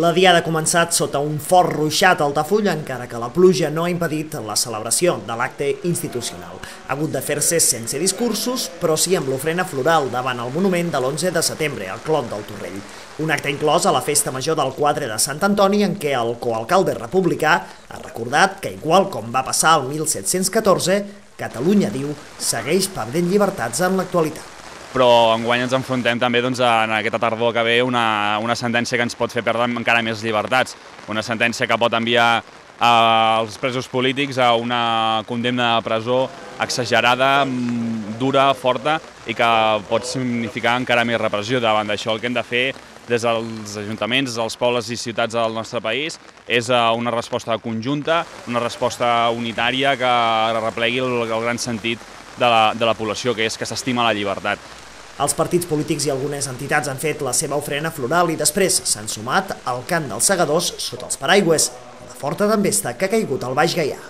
La diada ha començat sota un fort ruixat a Altafulla, encara que la pluja no ha impedit la celebració de l'acte institucional. Ha hagut de fer-se sense discursos, però sí amb l'ofrena floral davant el monument de l'11 de setembre, al Clot del Torrell. Un acte inclòs a la festa major del quadre de Sant Antoni en què el coalcalde republicà ha recordat que, igual com va passar el 1714, Catalunya, diu, segueix perdent llibertats en l'actualitat però enguany ens enfrontem també doncs, en aquesta tardor que ve una, una sentència que ens pot fer perdre encara més llibertats, una sentència que pot enviar als eh, presos polítics a una condemna de presó exagerada, mm, dura, forta i que pot significar encara més repressió. Davant d'això el que hem de fer des dels ajuntaments, dels pobles i ciutats del nostre país, és eh, una resposta conjunta, una resposta unitària que replegui el, el gran sentit de la, de la població, que és que s'estima la llibertat. Els partits polítics i algunes entitats han fet la seva ofrena floral i després s'han sumat al cant dels segadors sota els paraigües, la forta tempesta que ha caigut al Baix Gaià.